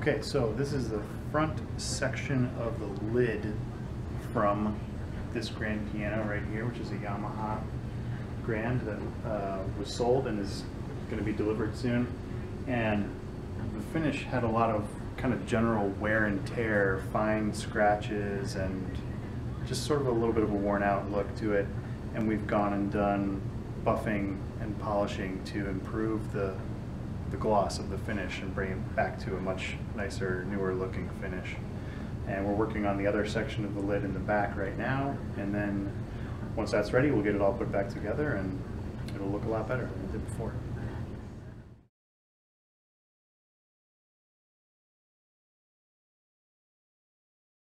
Okay, so this is the front section of the lid from this grand piano right here, which is a Yamaha Grand that uh, was sold and is going to be delivered soon. And the finish had a lot of kind of general wear and tear, fine scratches, and just sort of a little bit of a worn out look to it. And we've gone and done buffing and polishing to improve the the gloss of the finish and bring it back to a much nicer, newer looking finish. And we're working on the other section of the lid in the back right now. And then once that's ready, we'll get it all put back together and it'll look a lot better than it did before.